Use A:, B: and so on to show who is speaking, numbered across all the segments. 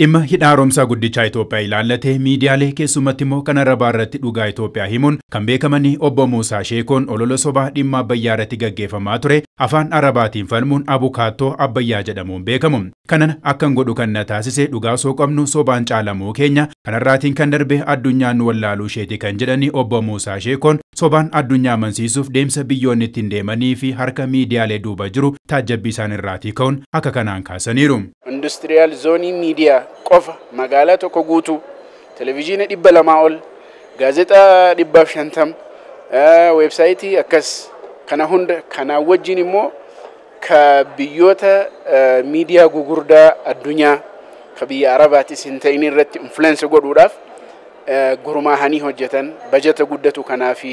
A: Dhimma hidha haaromsaa guddichaa Itoophiyaa ilaallatee miidiyaalee keessumatti immoo kan arabaa irratti dhugaa Itoophiyaa himuun kan beekamanii obbo Muusaa Sheekoon olola sobaa dhimma Abbayyaa irratti gaggeeffamaa ture afaan arabaatiin falmuun abukaattoo Abbayyaa jedhamuun beekamu. Kanan akkan godhu kan na taasise dhugaa soo qabnu sobaan caalamuu keenya kanarraatiin kan darbe addunyaan nu wallaaluu isheeti kan jedhani obbo Muusaa Sheekoon sobaan addunyaa amansiisuuf deemsa biyyoonni ittiin deemanii fi harka miidiyaalee duuba jiru taajjabbii isaan irraatii ka'uun akka kanaan kaasaniiru.
B: Industiriyaal zoonii miidiyaa qofa magaalaa tokko guutuu televizyiina dhibba lamaa ol gaazexaa dhibbaaf shantam weebsaayitii akkas kana hunda kanaa wajjin immoo ka biyyoota miidiyaa gugurdaa addunyaa ka biyya arabaatis hin ta'in irratti influensa godhuudhaaf gurmaahanii hojjetan bajata guddatu kanaaf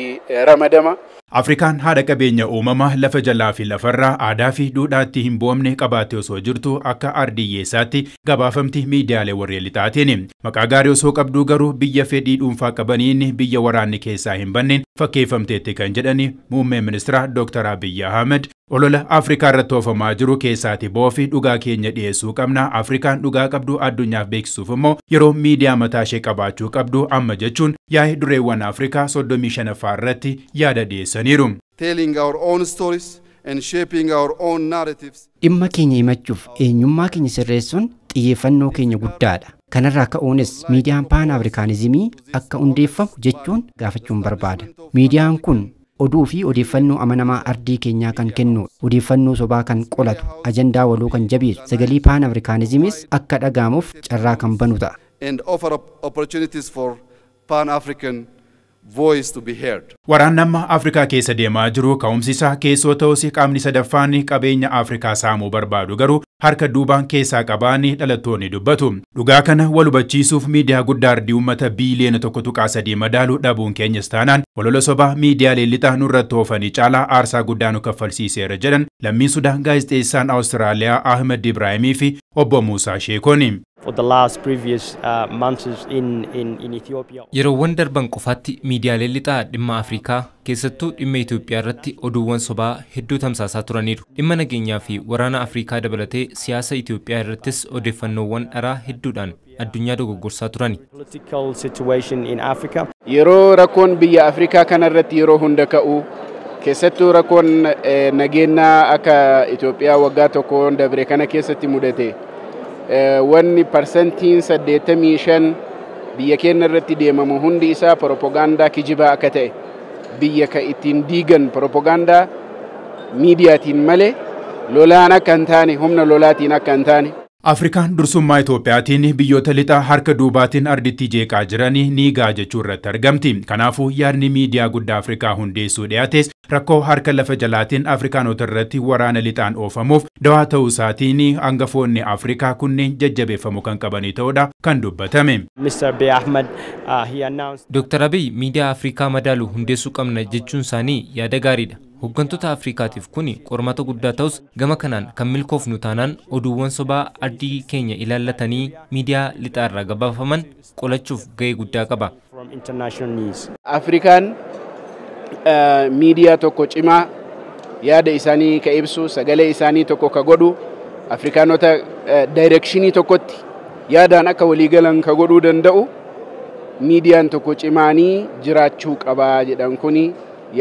B: ramadama.
A: Afrikaan haadha qabeenya uumamaa lafa jalaa fi lafarraa aadaa fi duudhaatti hin boomne qabaattee osoo jirtu akka ardiyyeessaatti gabaafamti miidiyaalee warreen lixaatiin. Maqaa gaarii osoo qabduu garuu biyya fedhii dhuunfaa qabaniin biyya waraanni keessaa hin banneen fakkeeffamteetti kan jedhani muummee ministeera Dr. Abiyyi Ahmed olola Afrikaa irratti oofamaa jiru keessaati boofi dhugaa keenya dhiyeessuu qabna. Afrikaan dhugaa qabdu addunyaaf beeksisuuf immoo yeroo miidiyaa mataa ishee qabaachuu qabdu amma jechuun yaa'ii dureewwan Afrikaa soddomii shanaffaa irratti yaada dhiyeessaniiru.
C: telling our own stories and shaping our own narratives.
D: Dhimma keenya himachuuf eenyummaa keenya sirreessuun xiyyeeffannoo keenya guddaadha. Kanarraa ka'uunis miidiyaan paan afrikaanizimii akka hundeeffamu jechuun gaafachuun barbaada. Miidiyaan kun oduu fi odeeffannoo amanamaa ardii keenyaa kan kennu odeeffannoo sobaa kan qolatu ajandaa waloo kan jabeessu sagalee paan afrikaanizimis akka dhaga'amuuf carraa kan banu ta'a.
C: and offer up opportunities for Pan-African voice to be heard.
A: Waraanni amma Afrikaa keessa deemaa jiru ka'umsi isaa keessoo ta'us qaamni sadaffaan qabeenya Afrikaa saamuu barbaadu garuu harka duubaan keessaa qabaanii dhalattoonni dubbatu. Dhugaa kana wal hubachiisuuf miidiyaa guddaa ardii uummata biiliyoona tokko tuqaa sadii madaalu dhabuun keenyas taanaan walola sobaa miidiyaalee lixaa nurratti oofanii caalaa aarsaa guddaa nu kaffalsiiseera jedhan lammiin Sudaan gaazexeessaan Awustiraaliyaa Ahmed Ibraahimii fi obbo Muusaa Sheekoni.
E: For the last previous uh, months in, in, in Ethiopia.
F: Yeroowwan darban qofaatti miidiyaaleen lixaa dhimma Afrikaa keessattuu dhimma Itoophiyaa irratti oduuwwan sobaa hedduu tamsaasaa turaniiru. Dhimma nageenyaa fi waraana Afrikaa dabalatee siyaasa Itoophiyaa irrattis odeeffannoowwan dharaa hedduudhaan addunyaa dogoggorsaa turani.
E: Political situation in Africa.
B: Yeroo rakkoon biyya Afrikaa kanarratti yeroo hunda ka'u keessattuu rakkoon nageenyaa akka Itoophiyaa waggaa tokko dabre kana keessatti mudate wanni parsantiin saddeettamii shan biyya keenya irratti deemamu hundi isaa propagaandaa kijibaa akka ta'e biyya ka ittiin diigan propagaandaa miidiyaatiin malee lolaan akka hin taane humna lolaatiin akka hin taane.
A: Afrikaan dursummaa Itoophiyaatiin biyyoota lixaa harka duubaatiin arditti jeeqaa jiranii ni gaa jechuu irratti argamti. Kanaafuu yaadni miidiyaa guddaa Afrikaa hundeessuu dhiyaates rakkoo harka lafa jalaatiin Afrikaanota irratti waraana lixaan oofamuuf dawaa ta'uu isaatiin hangafoonni Afrikaa kunneen jajjabeeffamuu kan qabanii ta'uudha kan dubbatame.
E: Uh,
F: Dr. Abiy miidiyaa Afrikaa madaalu hundeessuu qabna jechuun isaanii yaada gaariidha. Hooggantoota Afrikaatiif kuni qormaata guddaa ta'us gama kanaan kan milkoofnu taanaan oduuwwan sobaa ardii keenya ilaallatanii miidiyaa lixaarraa gabaafaman qolachuuf ga'ee guddaa qaba.
B: Afrikaan miidiyaa tokko cimaa yaada isaanii ka ibsu sagalee isaanii tokko ka godhu Afrikaanota daayirekshinii tokkotti yaadaan akka waliigalan ka godhuu danda'u miidiyaan tokko cimaanii jiraachuu qabaa jedhan kuni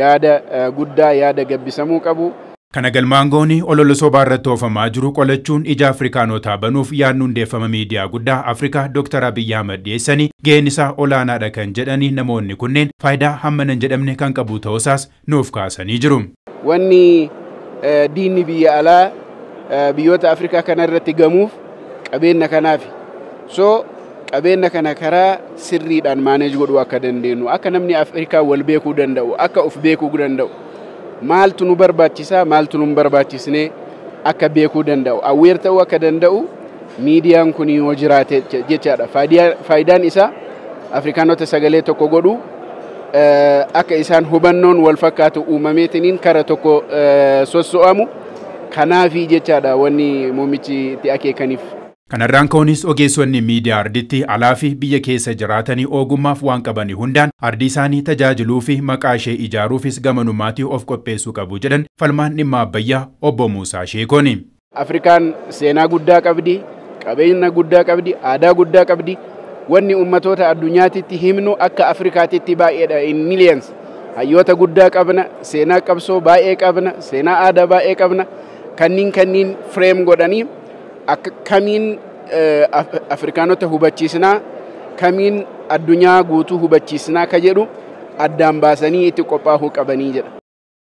B: yaada guddaa yaada gabbisamuu qabu.
A: Kana galmaan gooni olola sobaa irratti oofamaa jiru qolachuun ija Afrikaanotaa banuuf yaadni hundeeffama miidiyaa guddaa Afrikaa Dr. Abiyyi Ahmad dhiyeessanii gaheen isaa olaanaadha kan jedhanii namoonni kunneen faayidaa hammana hin jedhamne kan qabu ta'usaas nuuf kaasanii jiru.
B: Wanni diinni biyya alaa biyyoota Afrikaa kana irratti gamuuf qabeenya kanaafi. So qabeenya kana karaa sirriidhaan maaneej godhuu akka dandeenyu akka namni Afrikaa wal beekuu danda'u akka of beekuu danda'u maaltu nu barbaachisaa maaltu nu barbaachisnee akka beekuu danda'u awweer ta'uu akka danda'u miidiyaan kun yoo jiraate jechaadha faayidaan isaa Afrikaanota sagalee tokko godhu akka isaan hubannoon wal fakkaatu uumameetiniin kara tokko sosso'amu kanaafi jechaadha wanni muummichi itti akeekaniif.
A: Kanarraan ka'uunis ogeessonni miidiyaa arditti alaa fi biyya keessa jiraatanii ogummaaf waan qaban hundaan ardii isaanii tajaajiluu fi maqaa ishee ijaaruufis gamanumaatii of qopheessuu qabu jedhan falmaan dhimma abbayyaa obbo Muusaa Sheekooni.
B: Afrikaan seenaa guddaa qabdi, qabeenya guddaa qabdi, aadaa guddaa qabdi. Wanni uummatoota addunyaatitti himnu akka Afrikaatitti baay'eedha in millions. Hayyoota guddaa qabna, seenaa qabsoo baay'ee qabna, seenaa aadaa baay'ee qabna. Kanniin kanniin fireem godhanii akkamiin Afrikaanota hubachiisnaa, kamiin addunyaa guutuu hubachiisnaa ka jedhu addaan baasanii itti qophaa'uu qabanii jedha.